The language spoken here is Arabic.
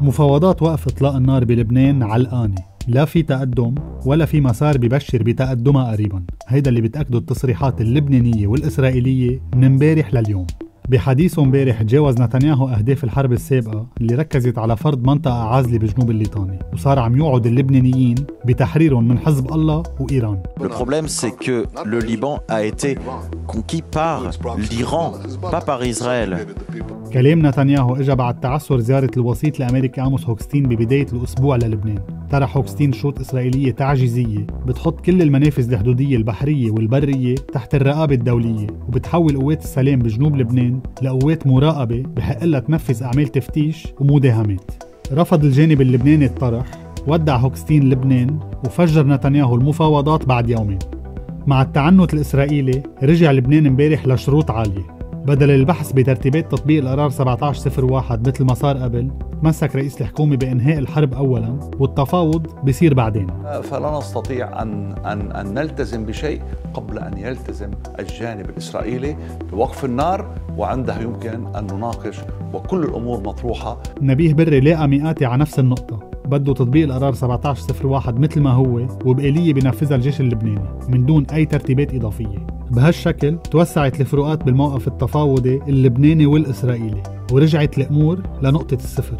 مفاوضات وقف إطلاق النار بلبنان علقانة. لا في تقدم ولا في مسار ببشر بتقدمها قريبا. هيدا اللي بتأكده التصريحات اللبنانية والإسرائيلية من امبارح لليوم. بحديثه امبارح تجاوز نتنياهو أهداف الحرب السابقة اللي ركزت على فرض منطقة عازلة بجنوب الليطاني وصار عم يوعد اللبنانيين بتحريرهم من حزب الله وإيران Le problème c'est que le Liban a été conquis par l'Iran, pas par Israël. كلام نتنياهو اجى بعد تعثر زيارة الوسيط الامريكي آموس هوكستين ببداية الأسبوع للبنان طرح هوكستين شروط إسرائيلية تعجيزية. بتحط كل المنافذ الحدودية البحرية والبرية تحت الرقابة الدولية وبتحول قوات السلام بجنوب لبنان لقوات مراقبة بحق لها تنفذ أعمال تفتيش ومداهمات. رفض الجانب اللبناني الطرح ودع هوكستين لبنان وفجر نتنياهو المفاوضات بعد يومين. مع التعنت الإسرائيلي رجع لبنان امبارح لشروط عالية. بدل البحث بترتيبات تطبيق القرار 1701 مثل ما صار قبل تمسك رئيس الحكومة بإنهاء الحرب أولا والتفاوض بيصير بعدين. فلا نستطيع أن, أن, أن نلتزم بشيء قبل أن يلتزم الجانب الإسرائيلي بوقف النار وعندها يمكن أن نناقش وكل الأمور مطروحة. نبيه بري لاقى مئاتي على نفس النقطة. بده تطبيق القرار 1701 مثل ما هو وبآلية بينفذها الجيش اللبناني من دون أي ترتيبات إضافية. بهالشكل توسعت الفروقات بالموقف التفاوضي اللبناني والإسرائيلي ورجعت الأمور لنقطة الصفر.